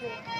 对对。